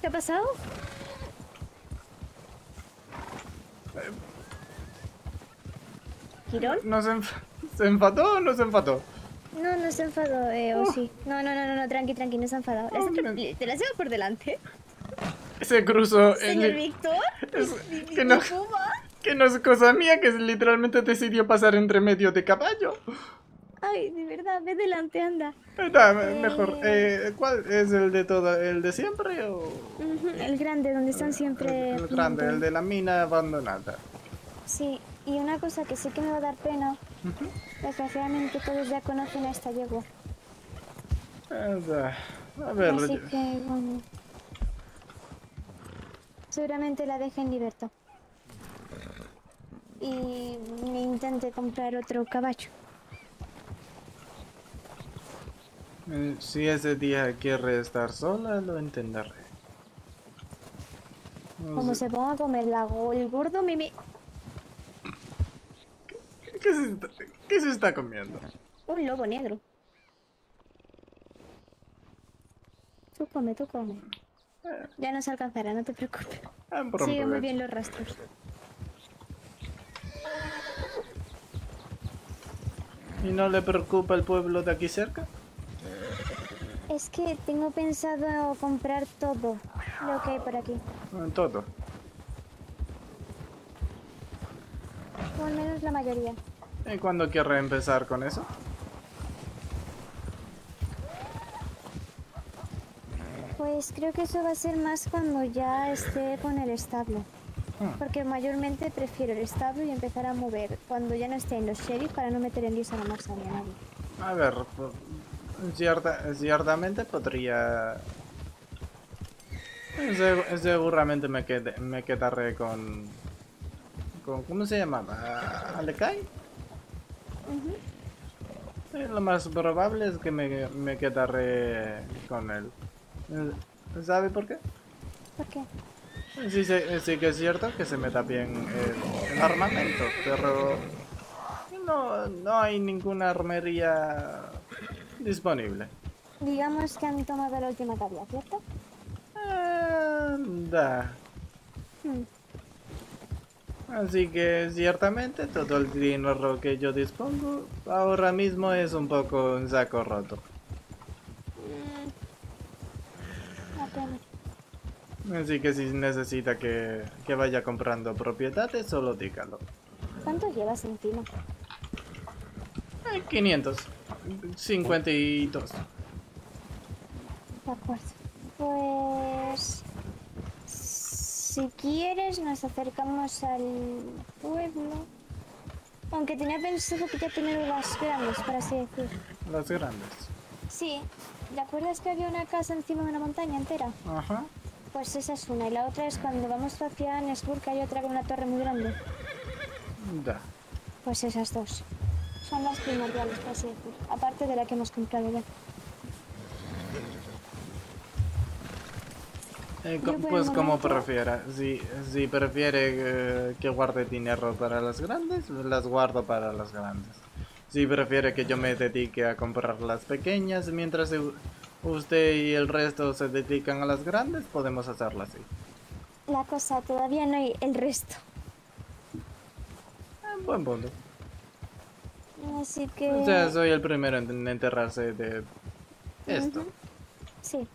¿Qué ha pasado? ¿Girón? ¿No se, enf- se enfadó o no se enfadó? No, no se enfadó, eh, o Oh. sí. No, no, no, no, no, tranqui, tranqui, no se ha enfadado. ¿La Oh. ¿Te la llevo por delante? Se cruzó. Señor el- Víctor. es- que no-. Que no es cosa mía, que literalmente decidió pasar entre medio de caballo. Ay, de verdad, ve delante, anda. Está mejor. Eh, ¿Cuál es el de todo? ¿El de siempre o...? El grande, donde están siempre... El, el grande, el de la mina abandonada. Sí, y una cosa que sí que me va a dar pena. Desgraciadamente todos ya conocen a esta yegua. Anda, A ver, Así yo- que, bueno... Seguramente la deje en libertad. Y me intente comprar otro caballo. eh, si ese día quiere estar sola, lo entenderé. No Como sé- se ponga a comer la go- el gordo, me- ¿Qué, se está, qué se está comiendo? Un lobo negro. Tú come, tú come. Ya nos alcanzará, no te preocupes. Ah, Sigue muy bien los rastros. ¿Y no le preocupa el pueblo de aquí cerca? Es que tengo pensado comprar todo lo que hay por aquí. Ah, Todo. O al menos la mayoría. ¿Y cuándo quiere empezar con eso? Pues creo que eso va a ser más cuando ya esté con el establo. Ah. Porque mayormente prefiero el establo y empezar a mover cuando ya no esté en los sheriff para no meter en líos a la marcha ni a nadie. A ver, cierta- ciertamente podría... Se- seguramente me, quede- me quedaré con, con... ¿Cómo se llamaba? ¿Alekai? Eh, lo más probable es que me, me quedaré con él. Eh, ¿Sabe por qué? ¿Por qué? Sí, sí, sí que es cierto que se me da bien el, el armamento, pero no, no hay ninguna armería disponible. Digamos que han tomado la última había, ¿cierto? Anda. Hmm. Así que ciertamente todo el dinero que yo dispongo ahora mismo es un poco un saco roto. Pena. Así que si necesita que, que vaya comprando propiedades, solo dígalo. ¿Cuánto llevas encima? Eh, 500. 52. De acuerdo. Pues... Si quieres, nos acercamos al pueblo. Aunque tenía pensado que ya tener las grandes, por así decir. Las grandes. Sí, ¿te acuerdas que había una casa encima de una montaña entera? Ajá. Pues esa es una. Y la otra es cuando vamos hacia Anesburg, que hay otra con una torre muy grande. Da. Pues esas dos. Son las primordiales, por así decir. Aparte de la que hemos comprado ya. Eh, co- pues como prefiera. Si, si prefiere eh, que guarde dinero para las grandes, las guardo para las grandes. Si prefiere que yo me dedique a comprar las pequeñas, mientras usted y el resto se dedican a las grandes, podemos hacerlo así. La cosa, todavía no hay el resto. Eh, buen punto. Así que... O sea, soy el primero en enterrarse de esto. Sí.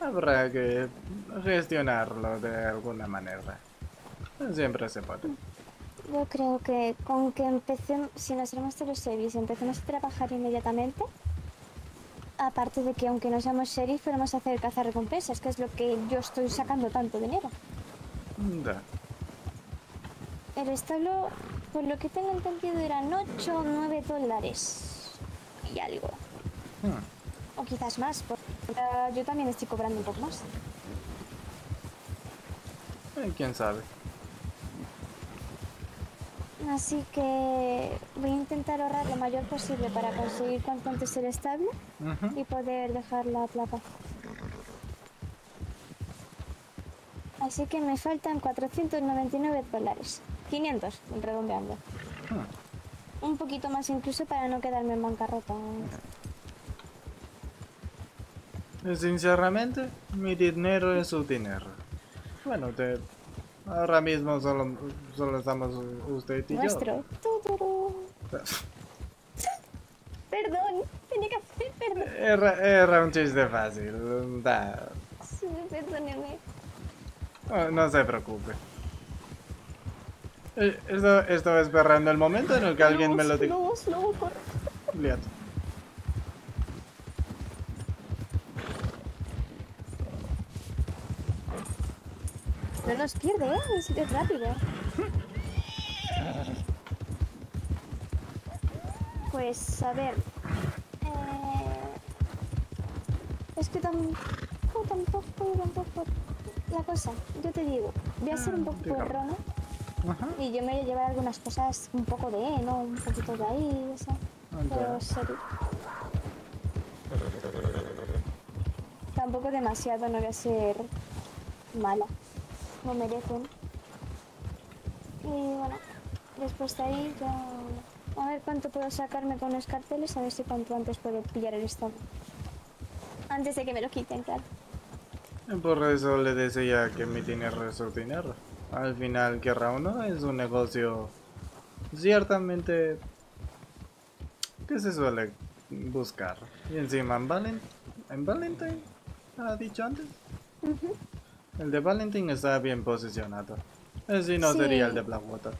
Habrá que gestionarlo de alguna manera. Siempre se puede. Yo creo que con que empecemos, si nos tenemos de los sheriffs y empecemos a trabajar inmediatamente, aparte de que aunque no seamos sheriff, podemos hacer cazar recompensas, que es lo que yo estoy sacando tanto dinero. Da. El establo, por lo que tengo entendido, eran 8 o 9 dólares y algo. Hmm. O quizás más, porque ahora yo también estoy cobrando un poco más. Eh, ¿Quién sabe? Así que voy a intentar ahorrar lo mayor posible para conseguir cuanto antes el estable Ujú. y poder dejar la placa. Así que me faltan 499 dólares. 500, redondeando. Un poquito más incluso para no quedarme en bancarrota. Sinceramente, mi dinero es su dinero. Bueno, te... ahora mismo solo, solo estamos usted y Nuestro. Yo. Perdón, tenía que hacer perdón. Era, era un chiste fácil. Da. Sí, perdóneme. No, no se preocupe. Eh, Esto, estaba esperando el momento en el que alguien me lo diga. No nos pierde, ¿eh? Es, es rápido. Pues, a ver. Eh, es que tampoco, tampoco, tampoco. La cosa, yo te digo, voy a ser un Ah, poco perrona Ajá. y yo me voy a llevar algunas cosas un poco de, E, ¿no? Un poquito de ahí, eso. Pero Anda. serio. Tampoco demasiado, no voy a ser mala. No merecen. Y bueno, después de ahí ya... A ver cuánto puedo sacarme con los carteles, a ver si cuanto antes puedo pillar el estado. Antes de que me lo quiten, claro. Por eso le decía que dinero es su dinero. Al final, o no, es un negocio ciertamente que se suele buscar. Y encima en, Valen en Valentine, ha dicho antes. El de Valentine está bien posicionado. Si no Sí. sería el de Blackwater.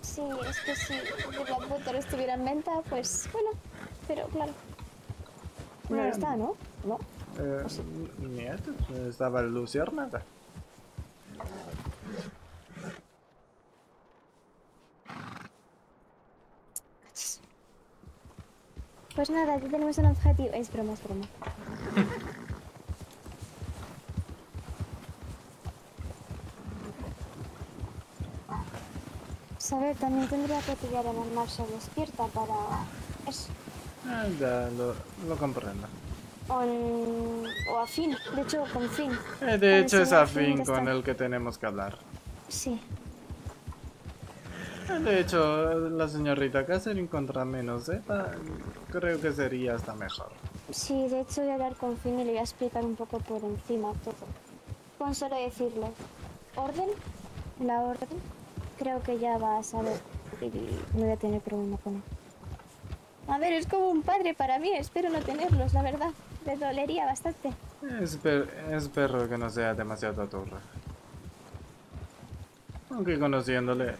Sí, es que si el Blackwater estuviera en venta, pues bueno, pero claro. No Bueno. está, ¿no? No. Eh, nieto, estaba el Luciérnaga. Pues nada, aquí tenemos un objetivo. Es broma, es broma. Saber, también tendría que pillar en el Marshall despierta para eso. Ah, ya lo, lo comprendo. O, en- o a Finn, de hecho con Finn. Eh, de hecho es a afín con está- el que tenemos que hablar. Sí, Eh, De hecho, la señorita Catherine contra menos sepa, creo que sería hasta mejor. sí, de hecho voy a hablar con Finn y le voy a explicar un poco por encima todo. Con solo decirle, orden, la orden, creo que ya va a saber y no voy a tener problema con él. A ver, es como un padre para mí, espero no tenerlos, la verdad. Le dolería bastante. Espe- espero que no sea demasiado turra. Aunque conociéndole,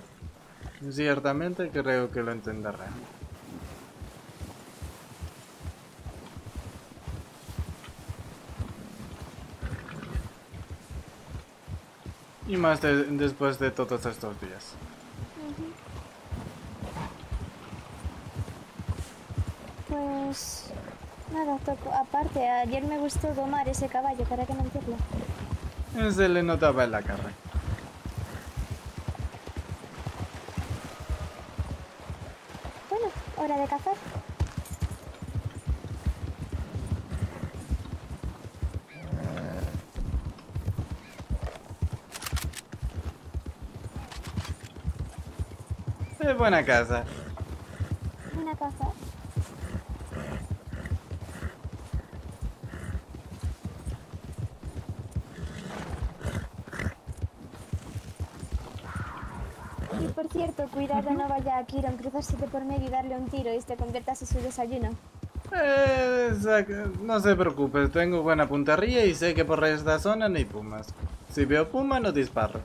ciertamente creo que lo entenderá. Y más de- después de todos estos días. Pues nada, toco. Aparte, ayer me gustó domar ese caballo, ¿para qué mentirlo? Se le notaba en la cara. Bueno, hora de cazar. Es buena casa. Una caza. Y por cierto, cuidado, no vaya a Kiron cruzarse por medio y darle un tiro y te conviertas en su desayuno. Eh, no se preocupe, tengo buena puntería y sé que por esta zona no hay pumas. Si veo puma no disparo.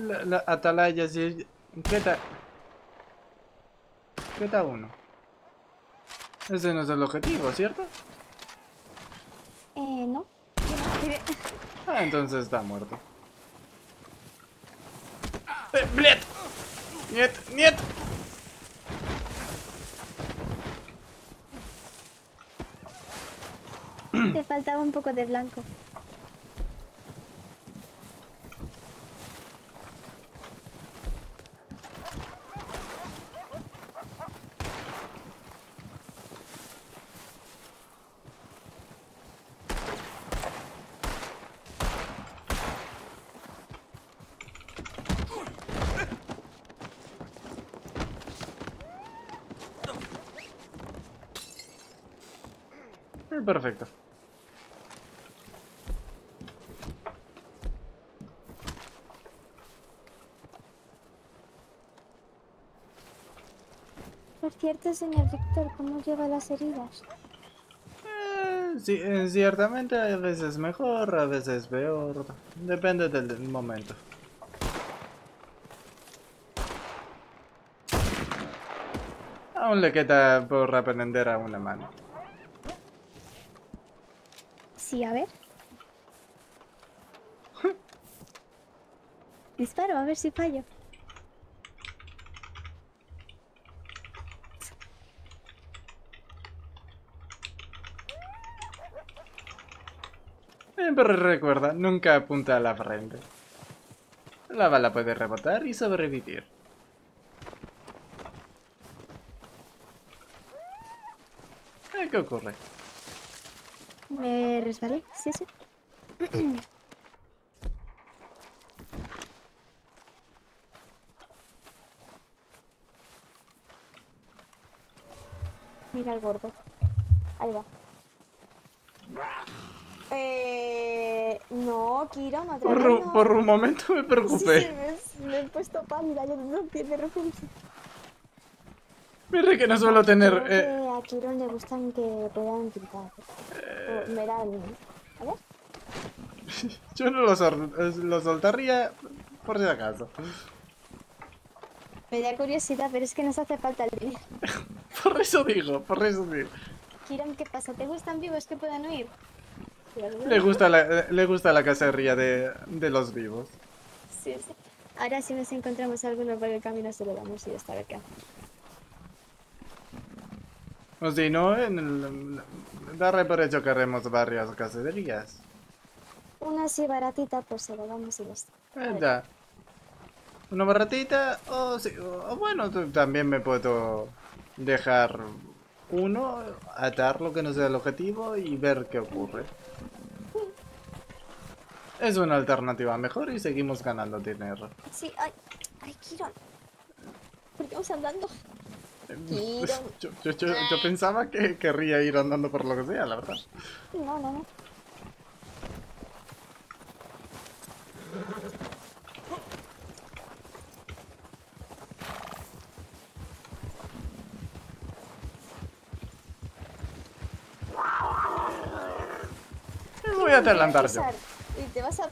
La, la atalaya, sí. ¿Qué tal? ¿Qué tal uno? Ese no es el objetivo, ¿cierto? Eh, no. Ah, entonces está muerto. ¡Eh, Bliet! ¡Niet! ¡Niet! Te faltaba un poco de blanco. Perfecto. Por cierto, señor Víctor, ¿cómo lleva las heridas? Eh, sí, eh, ciertamente a veces mejor, a veces peor. Depende del, del momento. Aún le queda por aprender a una mano. Sí, a ver. Disparo, a ver si fallo. Pero recuerda, nunca apunta a la frente. La bala puede rebotar y sobrevivir. ¿Qué ocurre? Me resbalé, sí, sí. Mira el gordo. Ahí va. Eh, no, Kiro, no Por, un- por un momento me preocupé. sí, me, me he puesto pálida, yo no de repente. Mire que no suelo tener... Eh, a Kiro le gustan que puedan gritar. Eh. O- a ver. yo no lo, sol- eh, lo soltaría por si acaso. Me da curiosidad, pero es que nos hace falta el dinero. Por eso digo, por eso digo. Kiran, ¿qué pasa? ¿Te gustan vivos que puedan huir? Le gusta la, le gusta la cacería de, de los vivos. Sí, sí. Ahora si nos encontramos alguno por el camino se lo damos y ya está, a ver qué hace. O si no, en el, darle por hecho que haremos varias cacerías. Una así baratita, pues se lo damos y está. Eh, ya. Una barratita, o, sí, o- bueno, también me puedo dejar uno, atar lo que no sea el objetivo y ver qué ocurre. Es una alternativa mejor y seguimos ganando dinero. Sí, ay, ay, Kiran. ¿Por qué vamos andando? Yo, yo- yo- yo pensaba que querría ir andando por lo que sea, la verdad. No, no, no. Voy a adelantar yo. Y te vas a...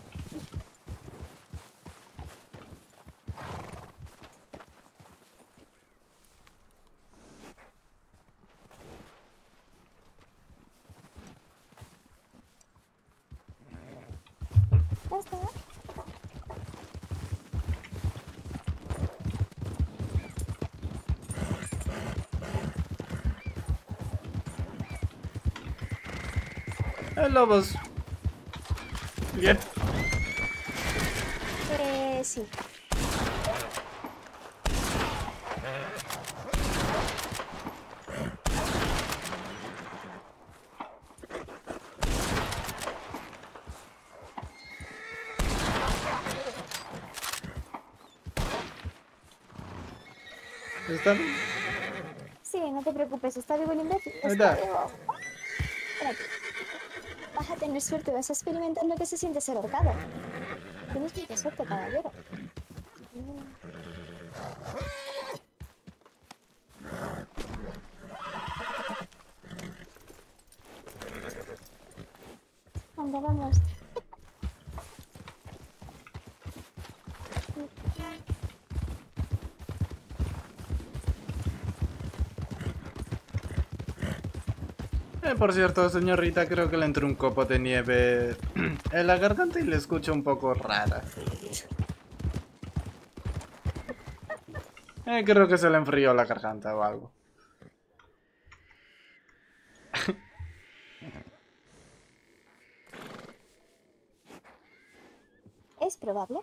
Ya está. Eh, lobos. Bien. Eh, sí. ¿Están? Sí, no te preocupes, está vivo el imbécil. Está vivo. A tener suerte, vas a experimentar lo que se siente ser ahorcado. Tienes mucha suerte, caballero. Anda, vamos. Por cierto, señorita, creo que le entró un copo de nieve en la garganta y le escucho un poco rara. Eh, creo que se le enfrió la garganta o algo. Es probable.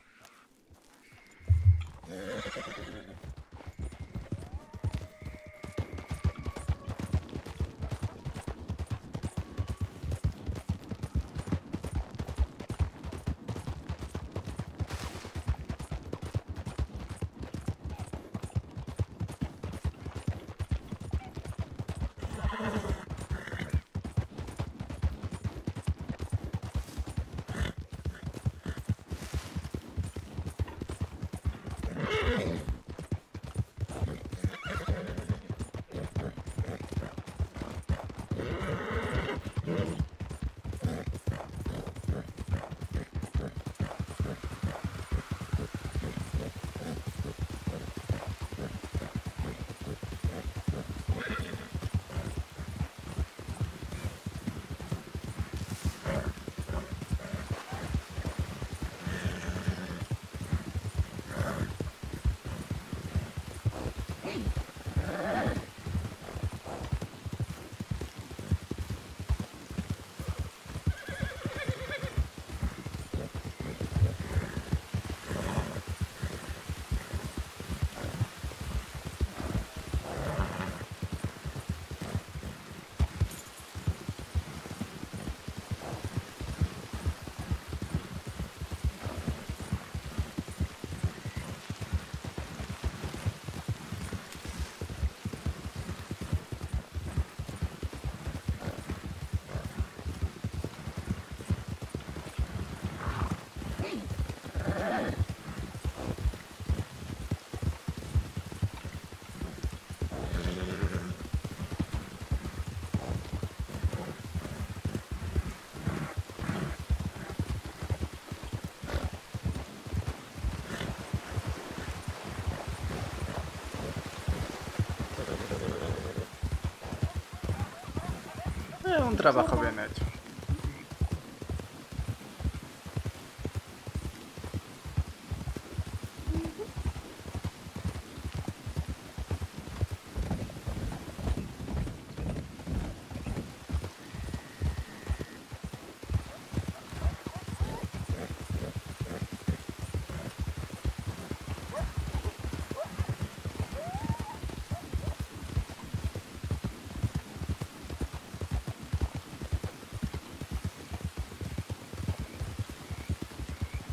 Eh, un trabajo bien hecho.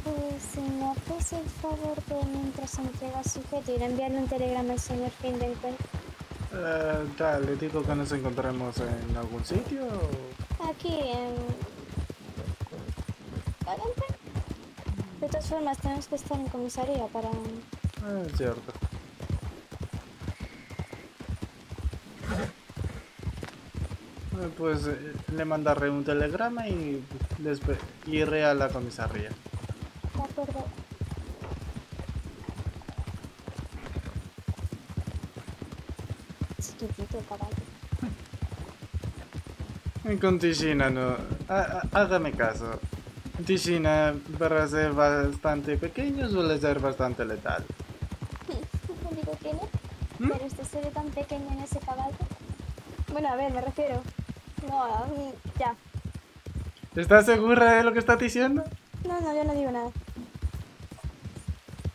Pues si me haces el favor de mientras entrega sujeto ir a enviarle un telegrama al señor Hindenburg. Eh, dale, digo que nos encontremos en algún sitio. Aquí en... Galante. De todas formas, tenemos que estar en comisaría para... Eh, es cierto. Eh, Pues eh, le mandaré un telegrama y después iré a la comisaría. Acuerdo. Chiquitito el caballo. Con Ticina no. há- há- Hágame caso. Ticina para ser bastante pequeño suele ser bastante letal. No digo quién es, ¿Mm? pero este se ve tan pequeño en ese caballo. Bueno, a ver, me refiero. No, a- mm, ya. ¿Estás segura de lo que está diciendo? No, no, yo no digo nada.